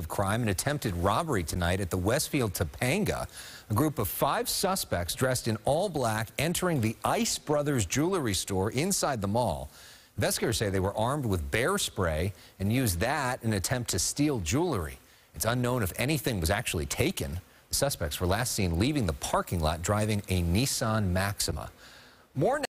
of crime and attempted robbery tonight at the Westfield Topanga. A group of five suspects dressed in all black entering the Ice Brothers jewelry store inside the mall. Investigators say they were armed with bear spray and used that in an attempt to steal jewelry. It's unknown if anything was actually taken. The suspects were last seen leaving the parking lot driving a Nissan Maxima. More